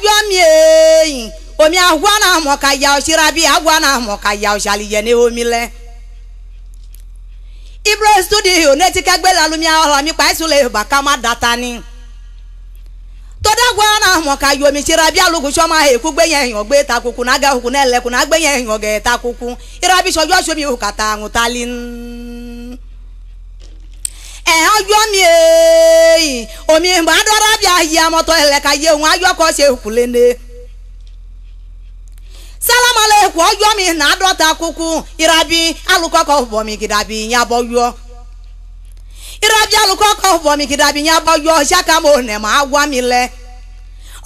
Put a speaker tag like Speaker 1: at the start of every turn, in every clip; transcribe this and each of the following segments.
Speaker 1: ọjọ́ mi èyìn omi ahwa na mọ̀ ka ya ọ̀ṣira bí ahwa na mọ̀ ka ya ọ̀ṣàlìyẹ ní omi lẹ. ibro studio neti kẹgbẹ́ lalumi ọ̀rọ̀ mi pa lè bà ká má data ni. tọ́dọ̀gbọ́ na mọ̀ ka yọ omi ṣira bí alùpùpù sọ́mà èkú gbé yẹn yàn gbé ta kuku nága kuku náà lẹ́kùn náà gbé yẹn yàn gẹ̀ ta kuku irabi sọjọ́ sọmi òkàtà àwùtálí ẹ̀ ọjọ́ mi èyìn omi ìbádọ́rọ́ bí ayé amọ́tọ́ ẹ̀lẹ́ka yé òun ayọ́kọ́ ṣe òkúlẹ́ndé sálámàlẹ́kù ọjọ́ mi nà dọ́ta kúkú. Irabi alukọ́kọ́ bọ̀mí kìdàbí yabọ̀ yọ irabi alukọ́kọ́ bọ̀mí kìdàbí yabọ̀ yọ ṣàkàmọ́ nẹ̀ máa wá mi lẹ.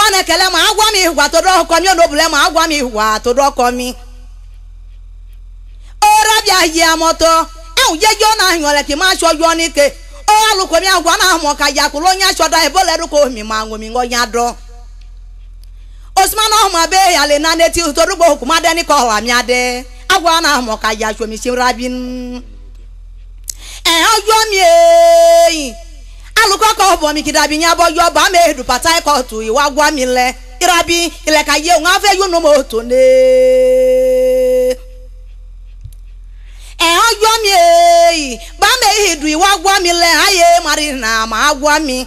Speaker 1: Ọ̀nà kẹlẹ́ máa wá mi ìwà tó dọ́kọ mi. Ọ̀nà máa wá mi ìwà tó dọ́kọ mi. ọ̀rẹ́ bí ayé amọ́tọ́. Ẹ̀hún jẹ́jọ́ náà yàn lẹ̀ kí n máa ṣọjọ́ ní ke. ó alukọ́ mi àwọn náà mọ̀ kájà kó ló ń yá ṣọ́dá ìbọ̀lẹ́dúkọ̀ mi máa ń wọ̀ mí ń wọ́n yá dọ́ osman ọmọ abe yàlẹ nane tí torúgbò kùmá dẹni kọ àmì adẹ awọ àná àmọ ká ya aṣọ ṣe rabi nù. ẹ ọjọ́ mi èèyàn alùkọ́kọ́ bọ̀ mi kìdàbí yẹn abọ́jọ́ bá mi èdù pàtà ẹ̀kọ́ tù ìwà gbọ́ mi lẹ irabi ilẹ̀ ka yé òun afẹ́ yóò nù mọ́ tó ní. ẹ ọjọ́ mi èèyàn bá mi èdù ìwà gbọ́ mi lẹ ayé marina màá gbọ́ mi.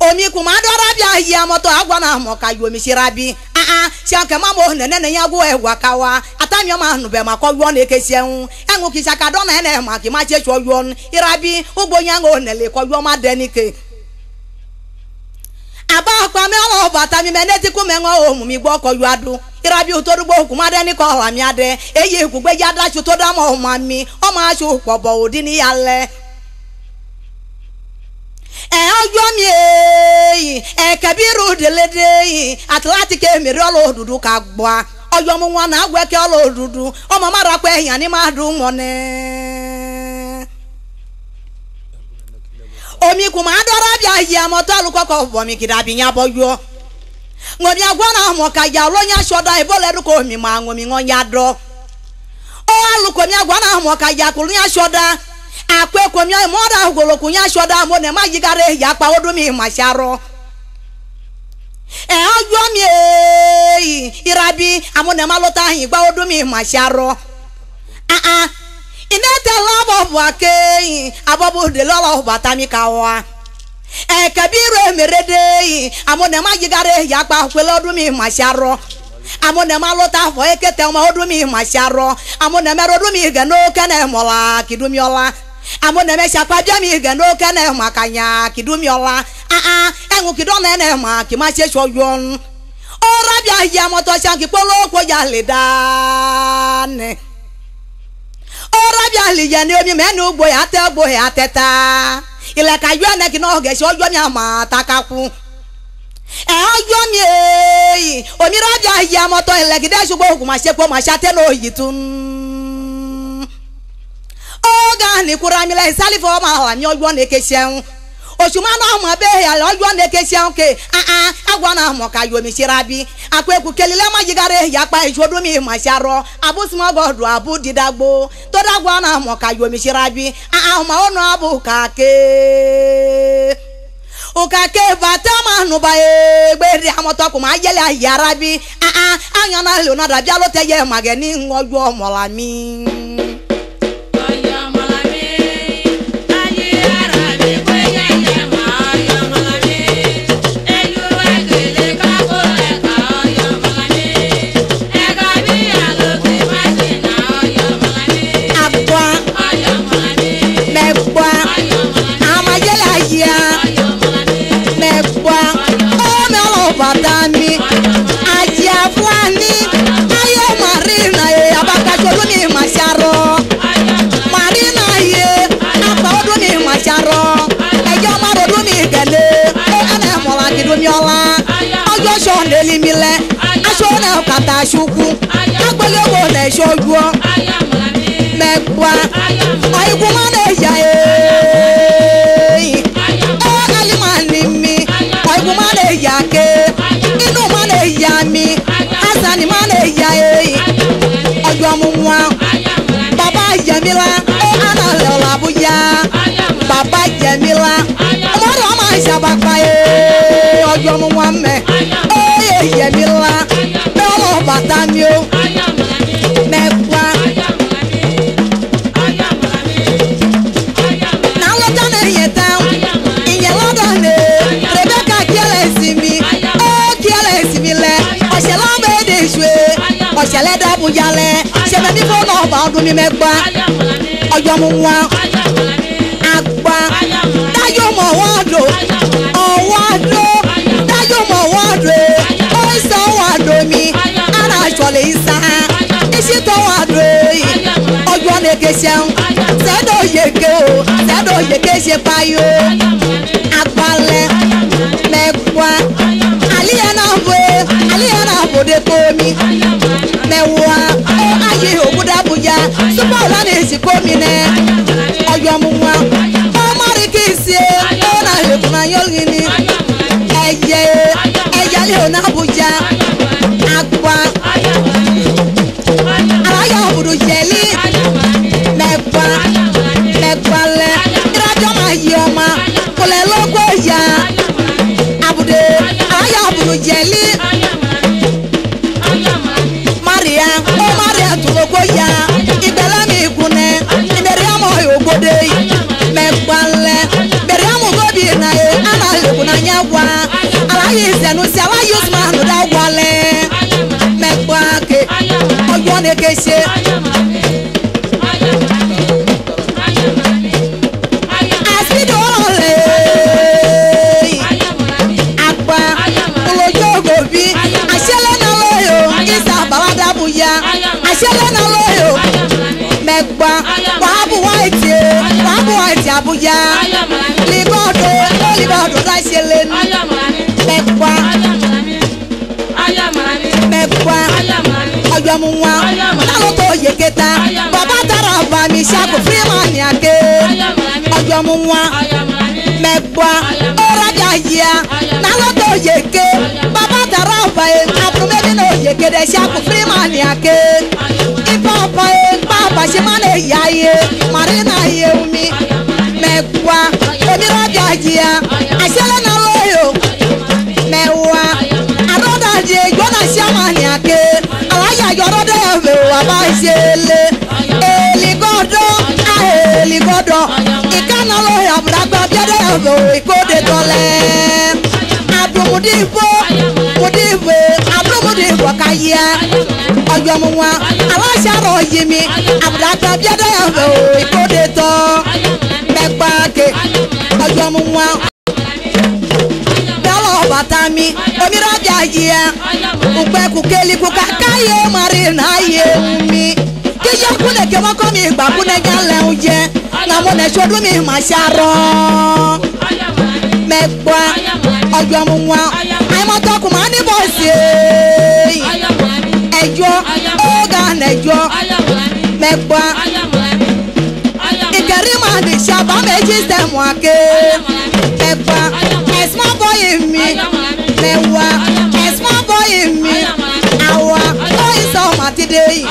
Speaker 1: Omi kuma dɔra bi ayi amɔtɔ agwana mɔ ka yomi sira bi. Aa sianke ma mo nene ne yago ɛwa ka wa. Ata mi ma nu bɛ ma kɔ yɔ ne ke seun ɛŋu kisa ka dɔn na ɛnɛ ma k'i ma tse tsɔ yɔn ira bi ugbo nyango nele kɔ yɔ ma dɛni ke. Aba kpami ɔlɔ bata mi mɛ ne ti ko mɛ ŋɔ omu mi gbɔ kɔ yɔ adu. Ira bi utorugbo kuma dɛni kɔ ɔlami adɛ eye gbogbo ya da tso to da ma ɔma mi ɔma aso kpɔbɔ odi ni ya lɛ ẹ ọjọ́ mi èyí ẹ kẹbíru délé yìí atlantic emèrè ọlọ́ọ̀dúdú ká gbọ́ ọjọ́ mu wọn náà gbẹ́kẹ́ ọlọ́ọ̀dúdú ọmọ mara pé èèyàn ní máa dùn wọn ní. omi kò máa dọ́rọ́ bí ayé àmọ́tọ́ alùkọ́kọ́ bọ̀ mi kìdá bí yàn bọ́ yọ. ŋomi agbọ́n náà mọ̀ ká yà lóyún aṣọ́dá ìbọ̀lẹ́dù kò mi máa ŋomi ŋọ́ yá dọ́. ó alùkọ́mi agbọ́n náà mọ̀ ká yà kò lóyún aṣọ́dá akwe komia moda golo kunya shoda mo ne ma yigare ya pa odumi masharo. E ojo mi e irabi amone ma lota hin gba odumi masharo. Ah ah ine te labo bwake abobu de lolo batami kawa. E kabiru emerede amone ma yigare ya pa kwele odumi masharo. Amone ma lota fo ekete ma odumi masharo. Amone mero odumi gano kene mola kidumi ola amone me shakwa bia mi ge no ke na ma kanya kidumi ola ah ah enwu kido na na ma ki ma se so yon ora bia ya moto shan ki polo ko ya le dane ora bia ya ni omi me nu gbo ya te gbo ya teta. Ile ka yo na ki no ge so yo mi ama takaku ẹ ọjọ́ mi èyí omi rábìà ya mọ́tò ilẹ̀ gidẹ́ ṣùgbọ́n ògùn pé máa ṣàtẹ́ lóyìí tún oga ni kura mi la isali fo ma mi ojo ne ke seun. Osuma na mo be ya ojo ne ke seun ke. Ah ah agwa na mo ka yo mi sirabi akweku kelile ma jigare ya pa ijodo mi ma sharo abu didagbo to dagwa na mo ka yo mi sirabi ah ah ma onu abu ka ke. O ka ke bata ma nu ba e gbe ri amoto ko ma yele ayara bi. Ah ah anya na le na da bi alo te kata ṣuku agbẹlẹ wo nẹ ṣojú mẹgbà ọyìnbó nẹ yà ye ọ alima ni mi. Ọyìnbó nẹ yà ké. Inú ma lè yà mí. Hasani ma lè yà èyí ọjọ́ mu wá bàbá jẹ̀mílá ó àná lọ́la bóyá bàbá jẹ̀mílá ọmọdé ọmọ ìṣàbàpá mi mẹ́gbà. Ọjọ́ mu wá agba dájọ́ mọ̀ wọ́n dò ọwọ́ dò dájọ́ mọ̀ wọ́n dò ọ̀sán wà dò mi ara àṣọlẹ̀ ìsà ìṣìtọ̀ wà dò yìí ọjọ́ ní kéṣẹ́ sẹ́dọ̀ yèké o. Sẹ́dọ̀ yèké ṣe payo agbalẹ̀ mẹ́gbà. Aliya náà bò aliya náà bò ọ̀lànà èsì komi nẹ́ ọjọ́ mu wá ọmọdé kì í ṣe ó náà èkúnà yọ̀lì ni ẹ̀yẹ ẹ̀yálẹ̀ ò náà ògbóde mẹ́gbà lẹ̀ bẹ̀rẹ̀ àmọ́ gómìn náà yẹ àná ìkùnà nyẹ́ wá aláya ìsẹ̀nu sí aláya usman dá wọlé mẹ́gbà ké ọjọ́ ní kéṣe. àsìdò mẹ́gbà mẹ́gbà ọjọ́ mu wá lálọ́ tó yẹ kẹta bàbá tara bá mi ṣàkó fírímàní àké ọjọ́ mu wá mẹ́gbà ọ̀rajà tó yẹ ké bàbá tara àbúrúmẹ́bí náà yẹ ké dẹ̀ ṣàkó fírímàní àké ifá bá yẹ bàbá lè yá yẹ màrínà yẹ omi yíya àṣẹlẹ̀ náà lóyò mẹ́wàá àdọ́dàdì gbọ́dọ̀ ṣàmàní àké aláya yọrọ dẹ ẹfẹ wà bá ṣe lé èlìgọdọ àèlìgọdọ ìkànnà ló àbúrágbá bíẹdẹ ẹfẹ ìkóde tọlẹ àbùmùdìbò mùdìbò àbùmùdìbò káyíà ọjọ́ mu wa. Aláṣàrọ̀ yìí mi àbúrágbá bíẹdẹ ẹfẹ mi omirajà yìí ukpẹ́kù keliku kaka yé mari na yé mi. Kíyà kúnlẹ̀ kí wọ́n kọ́ mi ìgbà kúnlẹ̀ gán lẹ́hún jẹ́. Nàmú nẹ̀ sọ́dún mi mà ṣàrọ̀ mẹ́gbà ọjọ́ mu wá àyèmọ́tọ́kù máa ní bọ́ọ̀sì ẹjọ́ ọ̀gá nẹjọ́. Mẹ́gbà ìkẹrí máa ní sábà méjì sẹ́mu àké. Mẹ́gbà ẹ̀sùn bọ́yì mi mẹ́wàá ẹ̀sùn bọ́yì mi àwa lóyún sọ màtídé yìí.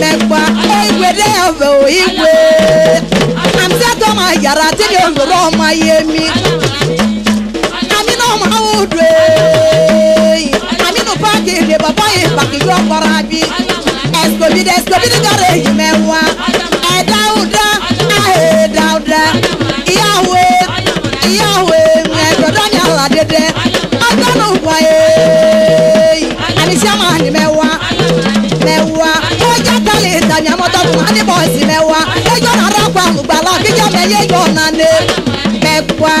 Speaker 1: Mẹ́gbà ìwé dé ọ̀fẹ́ ò ìwé àmísẹ́tọ̀ máa yàrá tí mi ò lọ́rọ̀ ọmọ ayé mi. Àmì náà máa wò dùn èyí àmì nù páàkì ìdè bàbá yìí pàkì yọ ọkọ̀rọ̀ àbí ẹ̀sìkòbí dẹ̀ ẹ̀sìkòbí dẹ̀ gàrẹ́ èyí mẹ́wàá ni amọtọkù adìbọ ẹsìn mẹwa ẹjọ nàrà pa àmùgbàlà bíjọ mẹyẹ yọ ọ̀nà ni mẹkwa.